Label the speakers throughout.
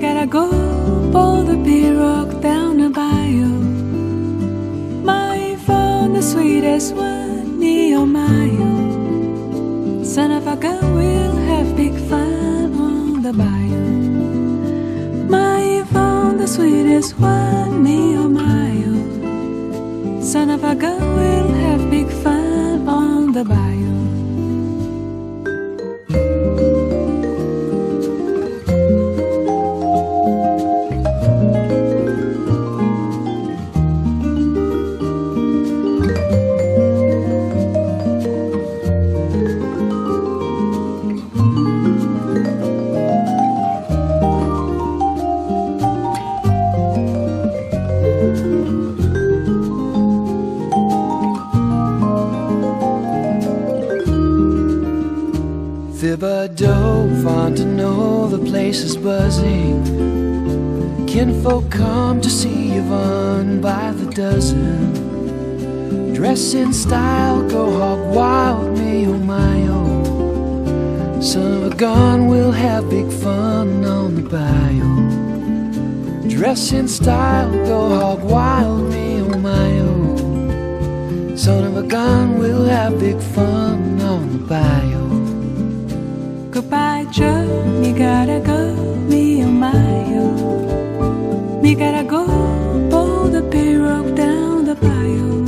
Speaker 1: gotta go pull the pirogue down the bayou. My phone, the sweetest one, me my oh. Son of a gun, we'll have big fun on the bayou. My phone, the sweetest one, me my oh. Son of a gun, we'll have big fun on the bayou.
Speaker 2: Thibodeau, Fontenot, the place is buzzing. Kinfolk come to see Yvonne by the dozen. Dress in style, go hog wild, me oh my oh. Son of a gun, we'll have big fun on the bayou. Dress in style, go hog wild, me oh my oh. Son of a gun, we'll have big fun on the bayou.
Speaker 1: Joe. Me gotta go, me oh my oh. Me gotta go, pull the pirogue down the bayou.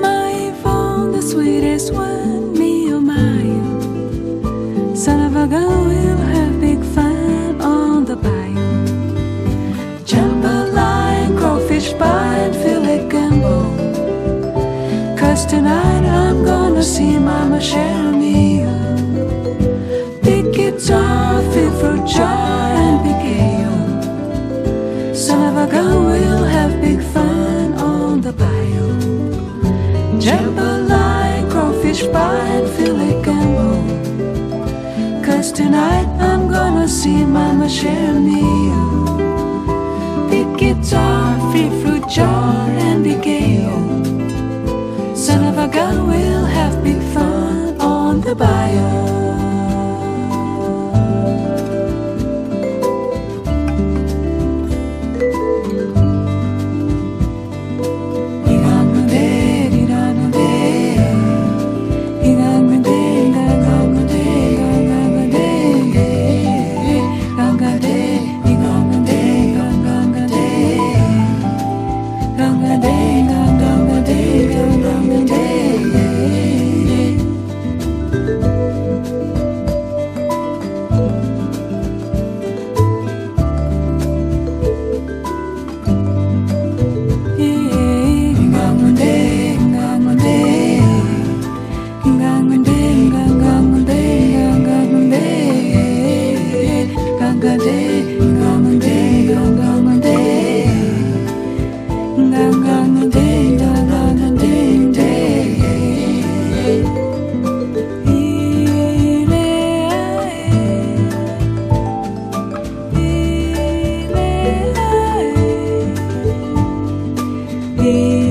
Speaker 1: My phone, the sweetest one, me oh my oh. Son of a gun, we'll have big fun on the bayou. Jambalaya, crawfish pie, and filet gumbo. Cause tonight I'm gonna see Mama Big feel fruit jar, and ale. Son of a gun, we'll have big fun on the bayou. Jambalaya, crawfish pie, and filet gumbo. Cause tonight I'm gonna see Mama Cheryl Big guitar, free fruit jar,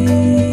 Speaker 1: You.